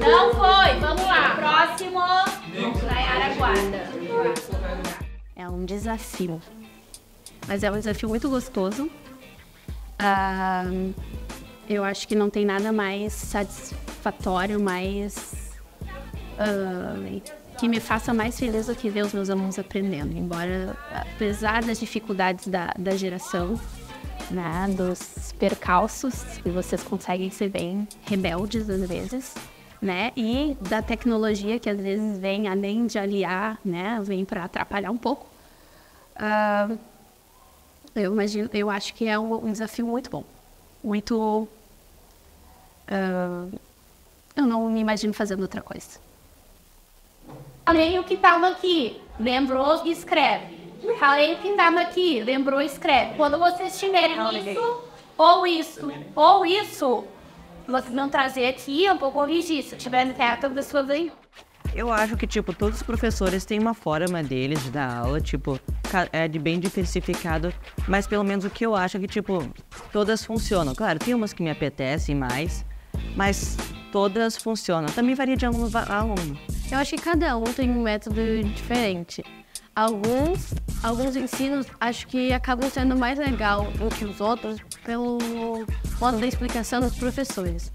Não foi, vamos lá. Próximo, Nayara Guarda. É um desafio. Mas é um desafio muito gostoso. Ah, eu acho que não tem nada mais satisfatório, mais. ah, que me faça mais feliz do que ver os meus alunos aprendendo. Embora, apesar das dificuldades da, da geração, né, dos percalços, que vocês conseguem ser bem rebeldes às vezes, né, e da tecnologia que às vezes vem além de aliar, né, vem para atrapalhar um pouco. Ah, eu imagino, eu acho que é um, um desafio muito bom, muito. ah, eu não me imagino fazendo outra coisa. Falei o que estava aqui, lembrou, escreve. Que estava aqui, lembrou, escreve. Quando vocês tiverem isso, ou isso, ou isso, vocês vão trazer aqui, eu vou corrigir. Se tiver certo, a pessoa vem. Eu acho que, tipo, todos os professores têm uma forma deles de dar aula, tipo, é de bem diversificado, mas pelo menos o que eu acho é que, tipo, todas funcionam. Claro, tem umas que me apetecem mais, mas todas funcionam. Também varia de aluno a aluno. Eu acho que cada um tem um método diferente. Alguns, alguns ensinos acho que acabam sendo mais legal do que os outros pelo modo da explicação dos professores.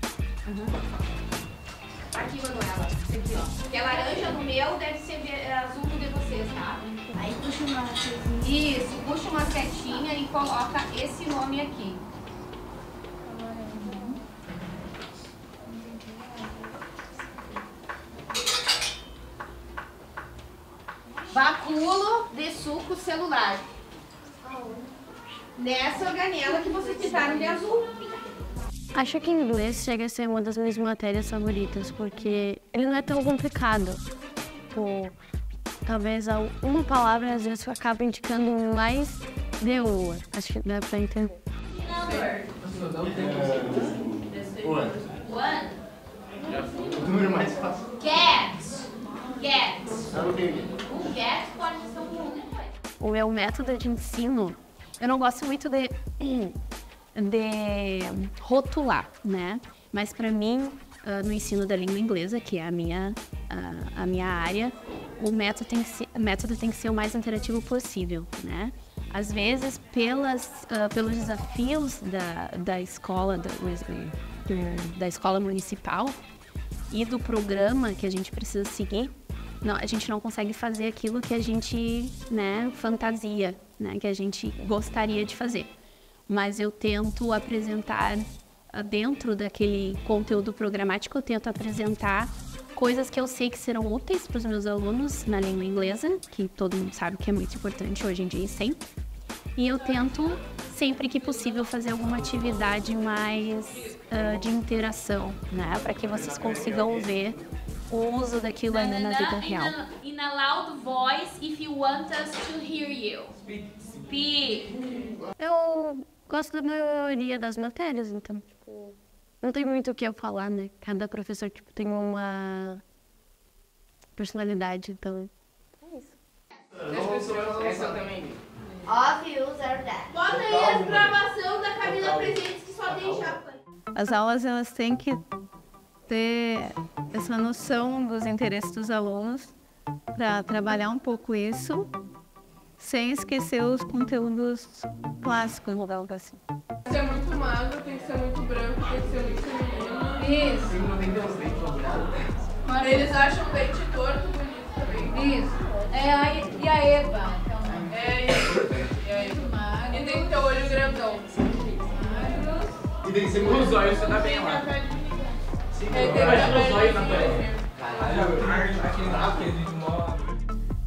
Aqui, Manuela. Aqui, ó. Que é laranja no meu, deve ser ve- azul no de vocês, tá? Aí puxa uma setinha. Isso, puxa uma setinha e coloca esse nome aqui. Báculo de suco celular. Nessa organela que vocês pintaram de azul. Acho que inglês chega a ser uma das minhas matérias favoritas, porque ele não é tão complicado. Tipo, talvez a- uma palavra às vezes acaba indicando mais de uma. Acho que dá pra entender. One. O número mais fácil. Get. Get o meu método de ensino, eu não gosto muito de, de rotular, né? Mas para mim, ah, no ensino da língua inglesa, que é a minha, ah, a minha área, o método tem, que ser, método tem que ser o mais interativo possível, né? Às vezes, pelas, ah, pelos desafios da, da escola, da, da escola municipal e do programa que a gente precisa seguir, não, a gente não consegue fazer aquilo que a gente, né, fantasia, né, que a gente gostaria de fazer. Mas eu tento apresentar ah, dentro daquele conteúdo programático, eu tento apresentar coisas que eu sei que serão úteis para os meus alunos na língua inglesa, que todo mundo sabe que é muito importante hoje em dia e sempre. E eu tento, sempre que possível, fazer alguma atividade mais ah, de interação, né? Para que vocês consigam ver o uso daquilo ainda na vida real. In a loud voice if you want us to hear you. Speak. Eu gosto da maioria das matérias, então, tipo, não tem muito o que eu falar, né? Cada professor, tipo, tem uma personalidade, então... All views are that. Bota aí a gravação da Camila Presentes que só tem chapa. As aulas elas têm que ter essa noção dos interesses dos alunos para trabalhar um pouco isso, sem esquecer os conteúdos clássicos, dar assim. Tem que ser muito magro, tem que ser muito branco, tem que ser muito feminino. Isso. Eles acham o leite torto bonito também. Isso. É a, e a Eva? É isso. E aí? E tem que ter o olho grandão. E tem que ser muito... Os olhos você tá bem lá.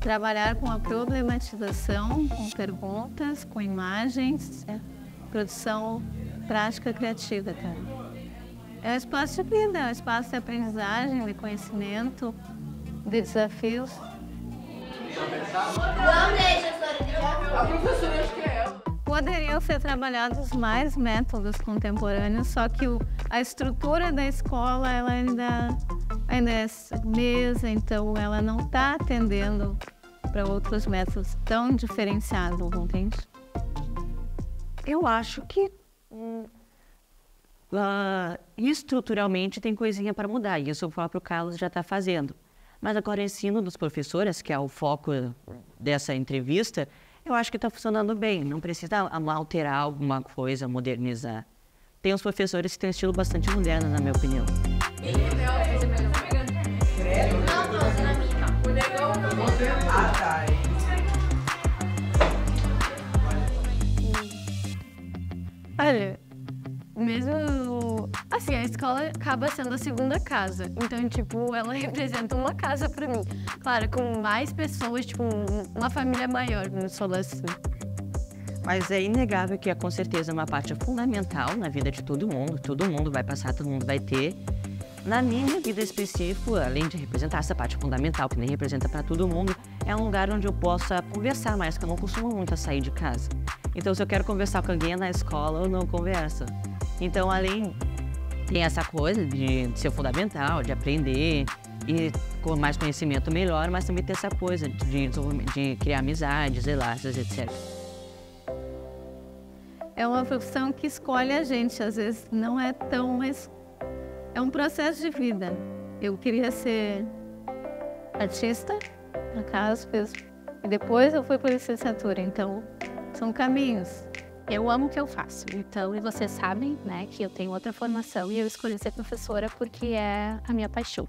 Trabalhar com a problematização, com perguntas, com imagens, é, produção prática criativa, tá? É um espaço de vida, é um espaço de aprendizagem, de conhecimento, de desafios. Poderiam ser trabalhados mais métodos contemporâneos, só que o- a estrutura da escola ela ainda, ainda é mesa, então ela não está atendendo para outros métodos tão diferenciados, entende? Eu acho que hum, uh, estruturalmente tem coisinha para mudar, e isso o próprio Carlos já está fazendo. Mas agora ensino dos professores, que é o foco dessa entrevista, eu acho que está funcionando bem. Não precisa alterar alguma coisa, modernizar. Tem uns professores que têm um estilo bastante moderno, na minha opinião. Olha, mesmo assim, a escola acaba sendo a segunda casa. Então, tipo, ela representa uma casa para mim. Claro, com mais pessoas, tipo, uma família maior no Solaço. Mas é inegável que é com certeza uma parte fundamental na vida de todo mundo. Todo mundo vai passar, todo mundo vai ter. Na minha vida específica, além de representar essa parte fundamental, que nem representa para todo mundo, é um lugar onde eu possa conversar mais, que eu não costumo muito sair de casa. Então, se eu quero conversar com alguém na escola, eu não converso. Então, além tem essa coisa de ser fundamental, de aprender e com mais conhecimento melhor, mas também tem essa coisa de, de criar amizades, laços, etc. É uma profissão que escolhe a gente, às vezes não é tão, mas é um processo de vida. Eu queria ser artista, no caso, e depois eu fui para licenciatura, então são caminhos. Eu amo o que eu faço. Então, e vocês sabem, né, que eu tenho outra formação e eu escolhi ser professora porque é a minha paixão.